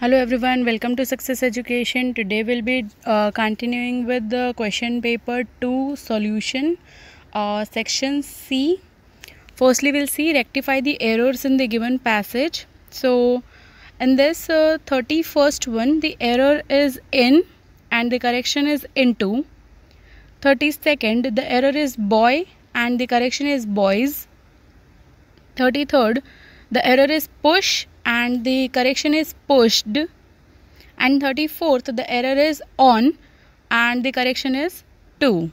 hello everyone. Welcome to success education. Today we'll be uh, continuing with the question paper 2 solution uh, section c. Firstly we'll see rectify the errors in the given passage. So in this uh, 31st one the error is in and the correction is into. 32nd the error is boy and the correction is boys. 33rd the error is push and the correction is pushed. And 34th the error is on and the correction is to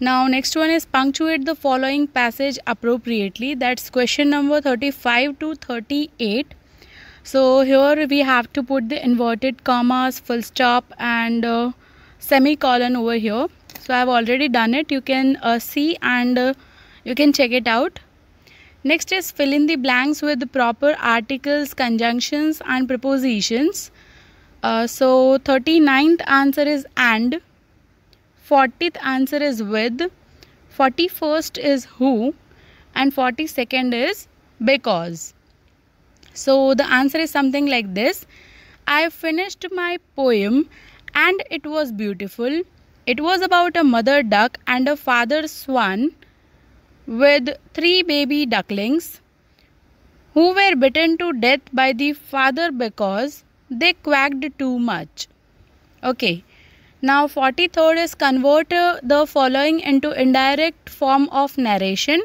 now next one is punctuate the following passage appropriately. That's question number 35 to 38 so here we have to put the inverted commas full stop and uh, semicolon over here. So i've already done it. You can uh, see and uh, you can check it out Next is fill in the blanks with the proper articles, conjunctions and prepositions. Uh, so 39th answer is and, 40th answer is with, 41st is who and 42nd is because. So the answer is something like this. I finished my poem and it was beautiful. It was about a mother duck and a father swan with three baby ducklings who were bitten to death by the father because they quacked too much. Okay. Now 43rd is convert the following into indirect form of narration.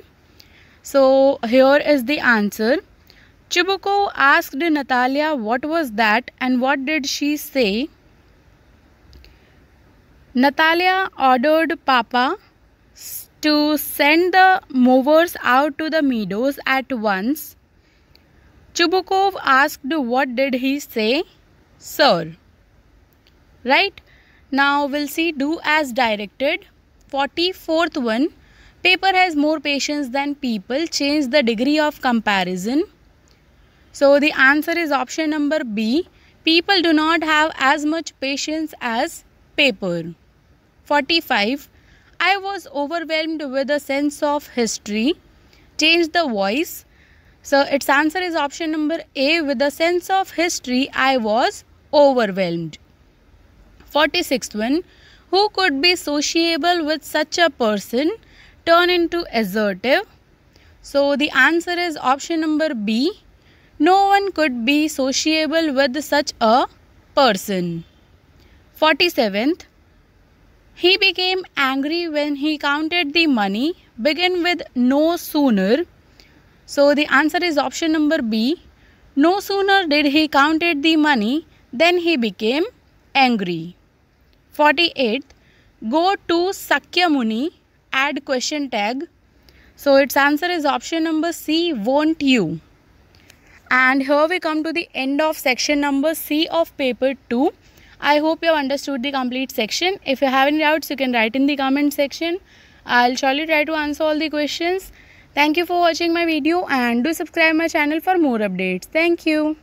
So here is the answer. Chubukov asked Natalya what was that and what did she say. Natalya ordered Papa to send the movers out to the meadows at once. Chubukov asked what did he say? Sir. Right? Now we'll see do as directed. 44th one. Paper has more patience than people. Change the degree of comparison. So the answer is option number B. People do not have as much patience as paper. 45. I was overwhelmed with a sense of history. Change the voice. So its answer is option number A. With a sense of history, I was overwhelmed. 46th one. Who could be sociable with such a person? Turn into assertive. So the answer is option number B. No one could be sociable with such a person. 47th. He became angry when he counted the money. Begin with no sooner. So the answer is option number B. No sooner did he counted the money than he became angry. 48th. Go to Sakya Muni. Add question tag. So its answer is option number C. Won't you? And here we come to the end of section number C of paper 2. I hope you have understood the complete section. If you have any doubts, you can write in the comment section. I'll surely try to answer all the questions. Thank you for watching my video and do subscribe my channel for more updates. Thank you.